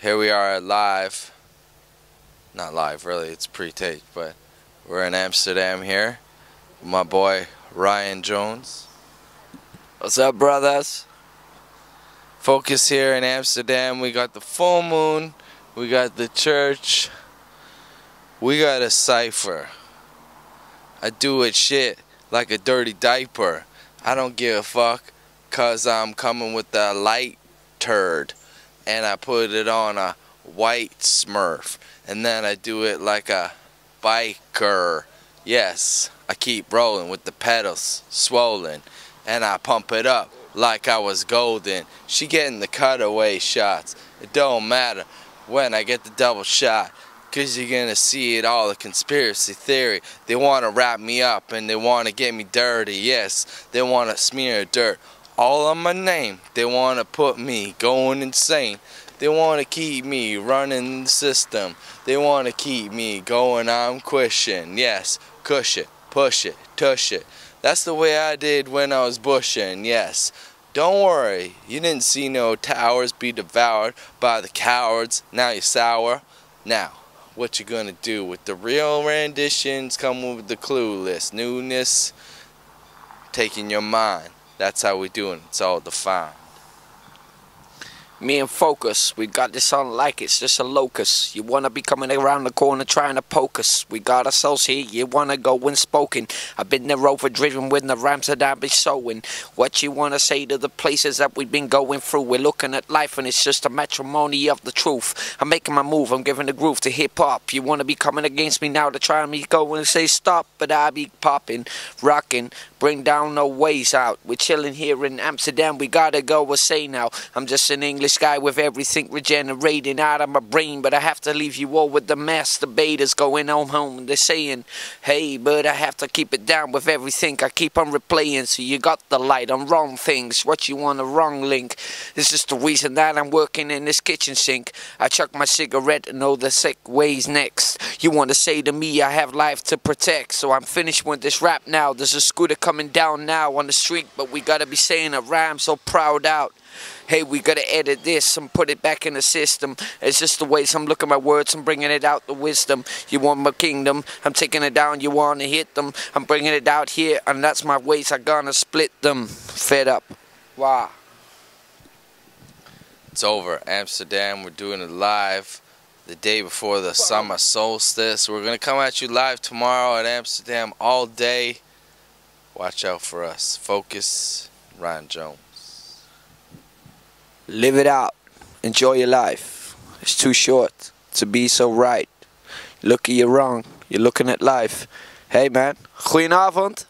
here we are live. Not live, really. It's pre-taped, but we're in Amsterdam here. My boy Red Jones. What's up, brothers? Focus here in Amsterdam. We got the full moon. We got the church. We got a cipher. I do it shit like a dirty diaper. I don't give a fuck cause I'm coming with a light turd and I put it on a white smurf and then I do it like a biker. Yes, I keep rolling with the pedals swollen and I pump it up like I was golden. She getting the cutaway shots. It don't matter when I get the double shot. Cause you're gonna see it all, a conspiracy theory. They wanna wrap me up and they wanna get me dirty, yes. They wanna smear dirt all on my name. They wanna put me going insane. They wanna keep me running the system. They wanna keep me going, I'm quishing. Yes, cush it, push it, tush it. That's the way I did when I was bushing, yes. Don't worry, you didn't see no towers be devoured by the cowards. Now you're sour. Now, what you gonna do with the real renditions coming with the clueless newness taking your mind that's how we doing it's all defined me and Focus, we got this on like it's just a locust. You wanna be coming around the corner trying to poke us. We got ourselves here, you wanna go unspoken. I've been there overdriven with the rams that I be sowing. What you wanna say to the places that we've been going through? We're looking at life and it's just a matrimony of the truth. I'm making my move, I'm giving the groove to hip hop. You wanna be coming against me now to try and me go and say stop, but I be popping, rocking, bring down no ways out. We're chilling here in Amsterdam, we gotta go a say now. I'm just an English guy with everything regenerating out of my brain, but I have to leave you all with the masturbators going on home. And They're saying, hey, but I have to keep it down with everything. I keep on replaying, so you got the light on wrong things. What you want a wrong link. This is the reason that I'm working in this kitchen sink. I chuck my cigarette and know the sick ways next. You want to say to me, I have life to protect, so I'm finished with this rap now. There's a scooter coming down now on the street, but we gotta be saying a rhyme so proud out. Hey, we gotta edit this and put it back in the system. It's just the ways I'm looking at my words and bringing it out the wisdom. You want my kingdom, I'm taking it down. You wanna hit them, I'm bringing it out here, and that's my ways. I gonna split them. Fed up. Wow. It's over. Amsterdam, we're doing it live the day before the summer solstice. We're gonna come at you live tomorrow at Amsterdam all day. Watch out for us. Focus, Red Jones. Live it out. Enjoy your life. It's too short to be so right. Look, you're wrong. You're looking at life. Hey man, goedenavond.